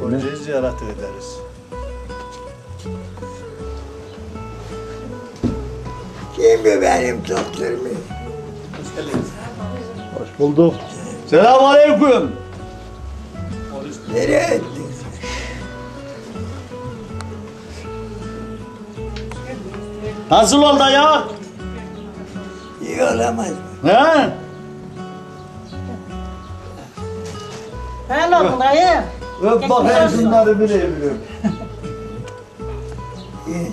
Hocayı ziyaret ederiz. Kim bu benim doktorum? Hoş bulduk. Selamun aleyküm. Nereye ettin? Nasıl oldu ya? İyi olamaz mı? He? Helal olsun dayı. Öp bakayım şunları öp. İyi.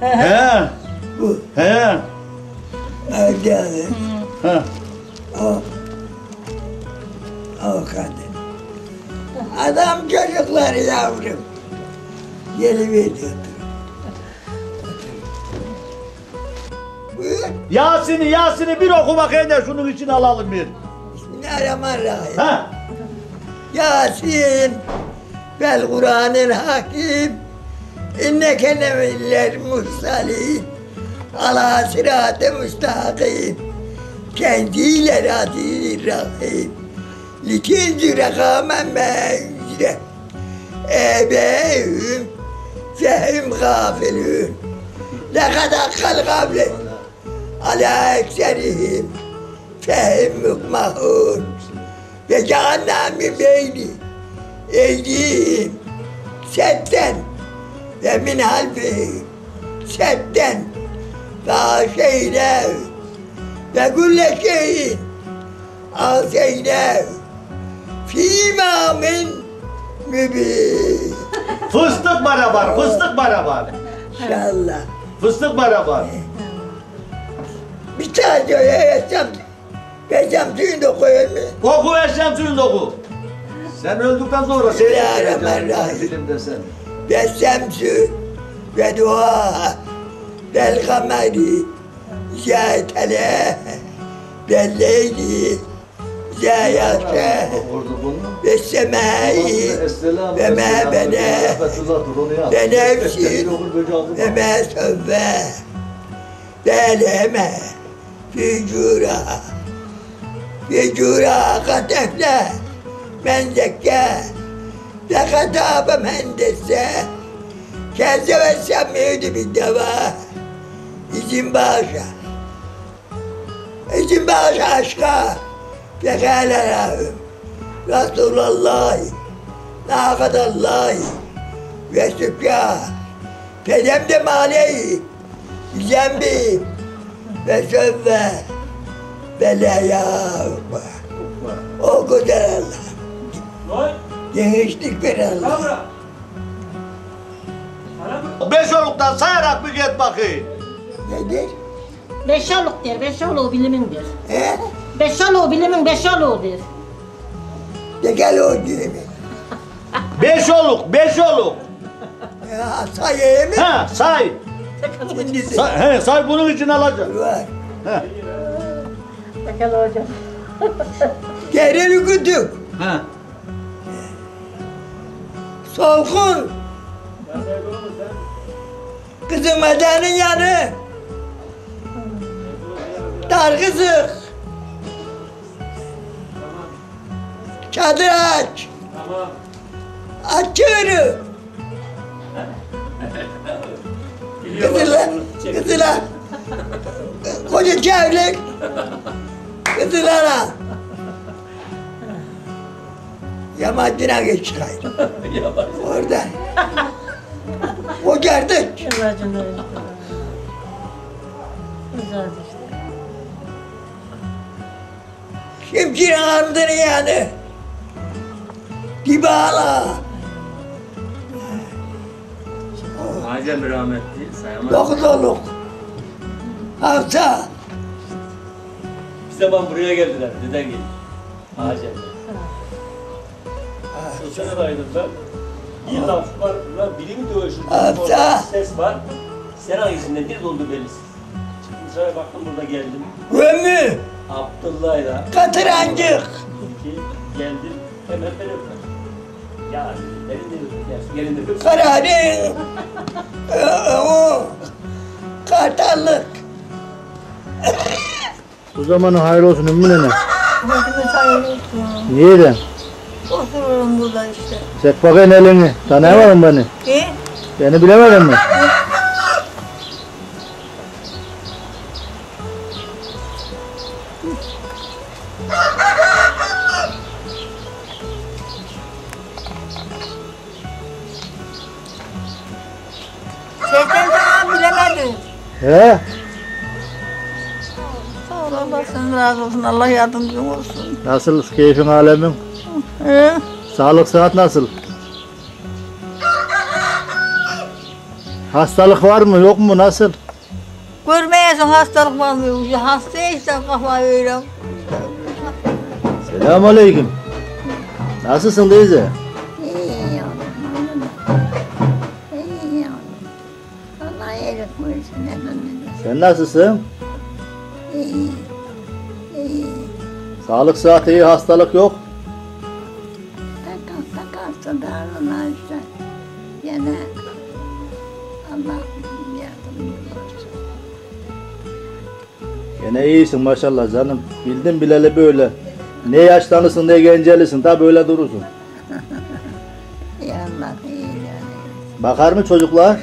He? Bu He? evde He? o o kadın. Adam çocukları yavrum. Geliverdi. Yasin'i Yasin'i bir oku bakayım da şunun için alalım bir. Bismillahirrahmanirrahim. Ha? Yasin vel Kur'an'ın hakim. İnneke neviller mursalin. Ala sıratı müstakim. Kendiyle radî rahim. Litinzüre kâmen mevzire ebehüm fehüm gafilün lekad akkal kavle ala ekserihim fehüm mukmahun. Ve cehennem min beyni. Eydihim setten ve min halfihim setten ve aşeynev ve kulle şeyin aseynev fi imamin mübin Fıstık barabar, fıstık barabar. İnşallah. Fıstık barabar. Bir tane söyleyeceğim. Geçem suyunu da koyayım mı? Oku Eşrem suyunu da oku. Sen öldükten sonra Bismillahirrahmanirrahim. Filmde sen. ve semsü ve dua vel kameri zâtele ve leyli zâyâşe Orada bunu. ve semâi ve mâ bene ve nefsin ve mâ sövve ve leme fücûra fücûra katefle men zekke desse keze ve semmiydi bir deva. İzin bağışa izin bağışa aşka. Ve kâle lahüm Resulallah Nâkadallahi ve sükâ Fedemde mâleyi Zembi ve sövve ve la yâvme O kadar Allah Gençlik ver Allah Beş oluktan sayarak bir git bakayım. Nedir? Beşoluk der, beşoluk bilimindir. He? Beşoluk bilimin beşoluğudur. De gel o gibi. Beş oluk, beş oluk. Ya sayayım mı? Ha say. Say he, say bunun için alacağım. var. He. Bakalım hocam. Derin kutup. He. Solkun. Kızım Eden'in yanı. Dar kızık. Çadır aç. Açıyorum. Kızıla, kızıla. Koca çevlik. Kızılara. Yamacına geç çıkayım. Oradan. O geldik. Güzelcin öyle. Güzel işte. Şimşir ardını yani. Dibala. Acem rahmetli. Dokuz oluk. Hafta. Bir zaman buraya geldiler. Deden geldi. Acem'de. O sene daydım ben. Bir laf var. Lan biri mi dövüşür? Hafta. Ses var. Sen hangisinden bir oldu belirsiz. Çıktım dışarı baktım burada geldim. Gömü. Abdullah'la Katırancık. geldim. Hemen ben öptüm. Ya beni de öptüm. Gelin de öptüm. Kararın. o. Kartallık. Bu zamanın hayırlı olsun Ümmü nene. Hepimiz hayırlı olsun. Niye de? Otururum burada işte. Çek bakayım elini. Tanıyamadın beni. İyi. Beni bilemedin mi? Şeytan sana bilemedin. He? Sağ ol Allah sen razı olsun. Allah yardımcın olsun. Nasıl keyfin alemin? He? Sağlık sıhhat nasıl? Hastalık var mı yok mu nasıl? Görmeyesin hastalık var mı? Hasta işte kafayı öyle. Selamun aleyküm. Nasılsın teyze? Sen nasılsın? Sağlık sıhhat iyi hastalık yok. Takar takarsın darına işte. Yine Allah yardımcı olsun. Gene iyisin maşallah canım. Bildin bileli böyle. Ne yaşlanırsın ne gencelisin ta böyle durursun. Ya Allah iyi yani. Bakar mı çocuklar?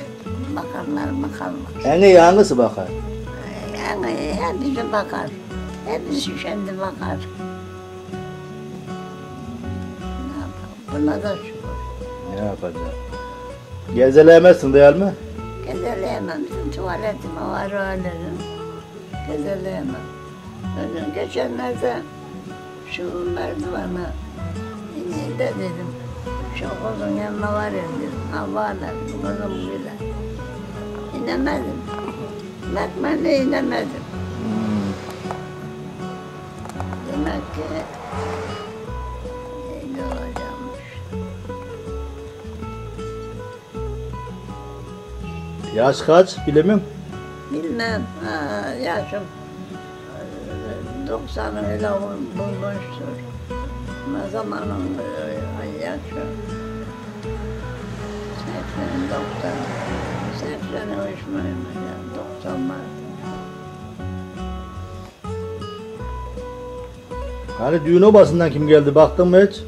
Bakarlar bakarlar. En iyi hangisi bakar? Yani hepsi bakar. Hepsi şimdi bakar. Ne yapalım? Buna da şükür. Ne yapacağım? Gezeleyemezsin değil mi? Gezeleyemem. Tuvaletim var öylerim. Gezeleyemem. Öyle geçenlerde şu merdivana ininde dedim. Şu kızın yanına var ya dedim. Havvalar, kızım bile. İnemedim. Bakmana inemedim. Demek ki öyle olacakmış. Yaş kaç bilemem. Bilmem, ha, yaşım e, 90'ı bile bul- bulmuştur. Ne zamanın e, yaşı 80, 90, 80'i uçmaymış ya, 90 var. Hani düğün obasından kim geldi baktın mı hiç?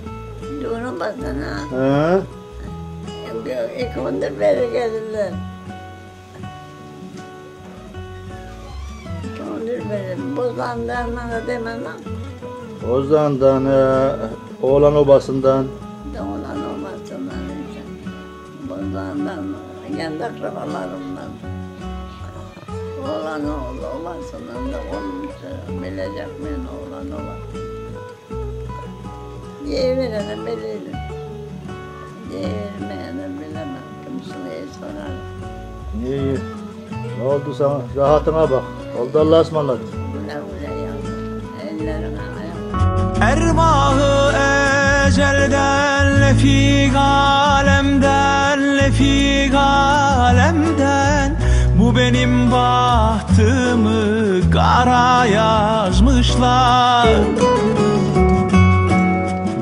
Düğünün basına, He? ilk gündür beri. İki gündür beri, bozlandığından da demem ama. Ozan'dan, e, oğlan obasından. Kendi akrabalarımdan. Oğlan oğlu olmasından da olmuş. Bilecek miyim oğlan olan. Diyebilene bilirim. Diyebilmeyene bilemem. Kimseye sorar. İyi iyi. Ne oldu sana? Rahatına bak. Oldu Allah'a ısmarladık. Güle güle yavrum. Ellerine. Ermahı ecelden lefik alemden lefik alemden Bu benim bahtımı kara yazmışlar.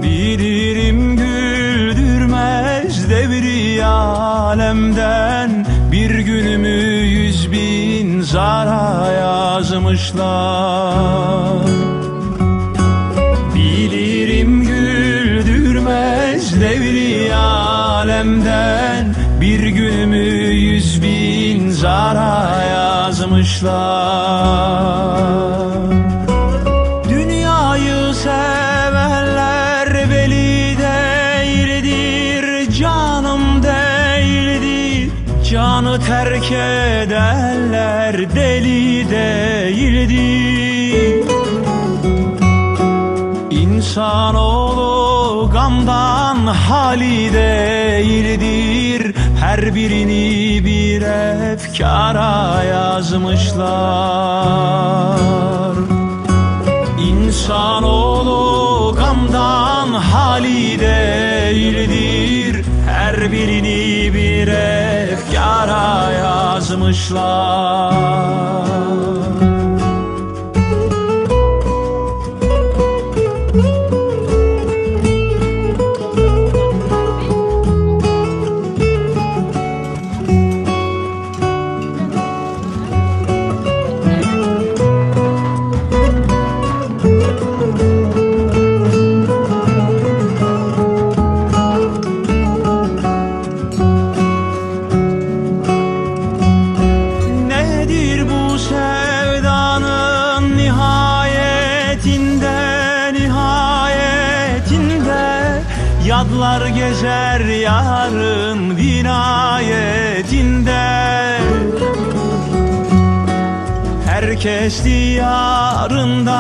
Bilirim güldürmez devri alemden Bir günümü yüz bin zara yazmışlar. Bilirim güldürmez devri alemden bin zara yazmışlar. Dünyayı sevenler veli değildir Canım değildir. Canı terk edenler deli değildir. İnsanoğlu gamdan hali değildir Her birini bir efkara yazmışlar. İnsanoğlu gamdan hali değildir. Her birini bir efkara yazmışlar Yadlar gezer yarın vinayetinde. Herkes diyarında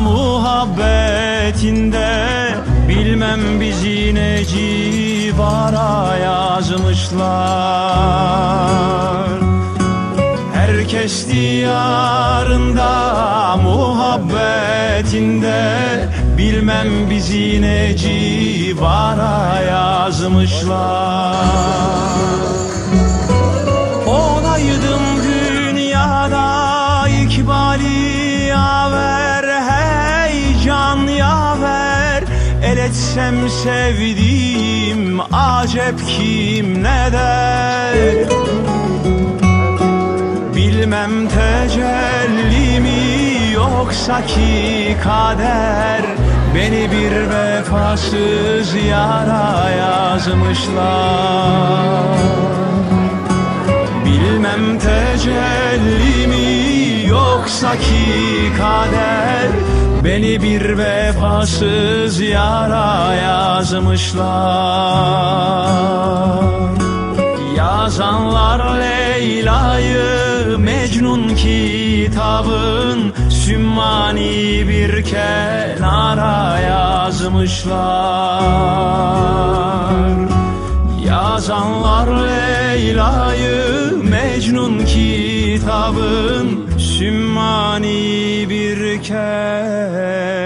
muhabbetinde. Bilmem bizi ne civara yazmışlar. Herkes diyarında muhabbetinde Bilmem bizi ne civara yazmışlar. Olaydım dünyada ikbali yaver Heyecan yaver. El etsem sevdiğim acep kim ne der? Bilmem tecelli mi yoksa ki kader. Beni bir vefasız yara yazmışlar. Bilmem tecelli mi yoksa ki kader. Beni bir vefasız yara yazmışlar. Yazanlar Leyla'yı Mecnun kitabın Sümmani bir kenara yazmışlar. Yazanlar Leyla'yı Mecnun kitabın Sümmani bir kenara